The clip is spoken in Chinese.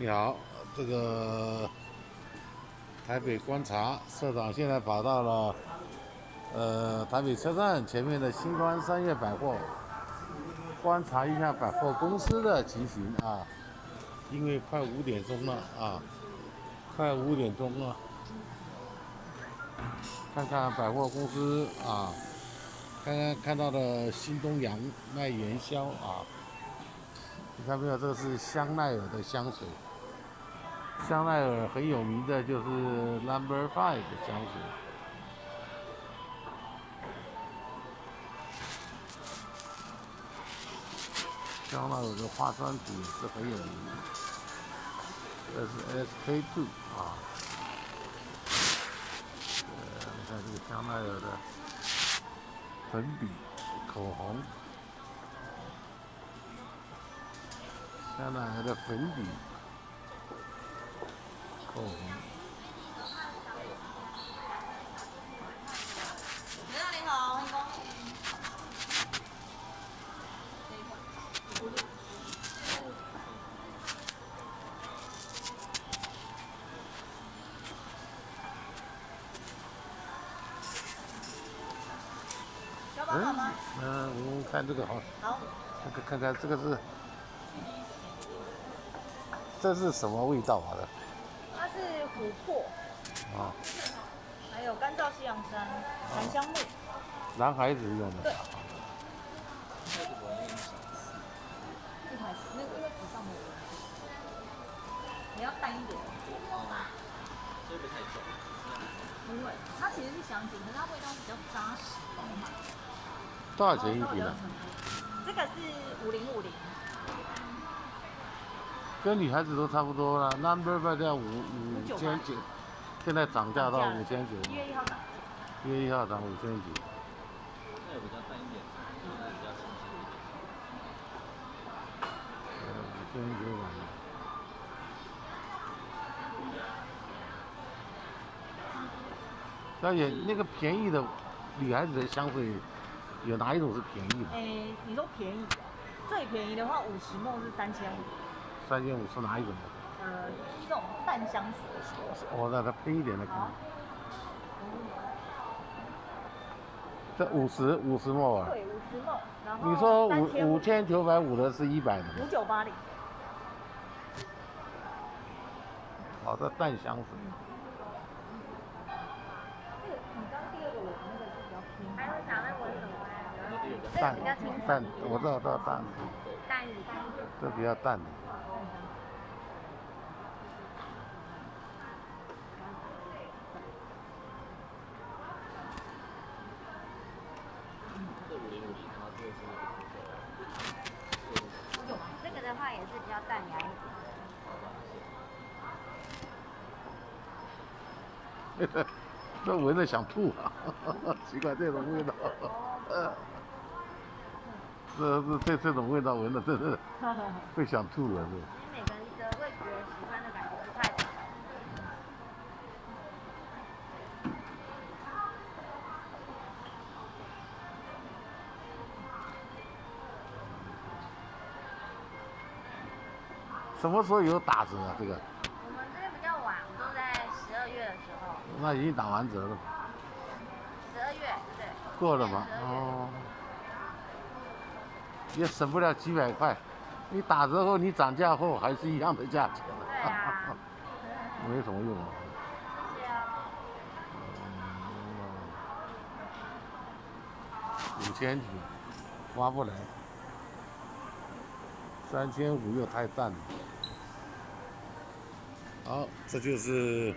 你好，这个台北观察社长现在跑到了呃台北车站前面的星光三月百货，观察一下百货公司的情形啊，因为快五点钟了啊，快五点钟了，看看百货公司啊，刚刚看到的新东阳卖元宵啊，你看没有？这个是香奈儿的香水。香奈儿很有名的就是 Number Five 的香水。香奈儿的化妆品是很有名的，这是 SK Two 啊。呃，你看这个香奈儿的粉笔、口红，香奈儿的粉笔。哦。领导你好，欢迎光临。要帮忙吗？嗯，我们看这个好，好，看看看看这个是，这是什么味道啊？的？琥珀，啊，还有干燥西洋参、檀香木。男孩子用的那个那个纸上面有，你要淡一点。这会不会太重？不会，它其实是香精，可是它味道比较扎实饱满。多少钱一瓶呢？这个是五零五零，跟女孩子都差不多了，Number Five 要五五千九，现在涨价到五千九，一月一号涨。一月一号涨五千九。这个比较淡一点，这个比较清新一点。呃，五千九涨了。小姐，那个便宜的女孩子的香水，有哪一种是便宜的？哎，你说便宜，最便宜的话五十梦是三千五，三千五是哪一种的？呃，这种淡香水。我让它喷一点的看好。这五十五十墨啊？对，五十墨，然后你说五五千九百五的是一百的吗？五九八零，好的淡香水。这个你刚第二个我那个是比较偏，还有个淡比较清淡，我知道知道淡，淡一淡一点。这比较淡的。这五零五零，然后这个是这个的话也是比较淡雅一点。这闻着想吐啊！奇怪，这种味道，呃，这这这这种味道闻着真的 会想吐了，其实每个人的味觉习惯的感觉不太同。这什么时候有打折啊？这个我们这边比较晚，都在十二月的时候，那已经打完折了吧，十二月对。过了吗？哦，也省不了几百块。你打折后，你涨价后还是一样的价钱。对啊。没什么用。五千几，花不来。三千五又太淡了。好，这就是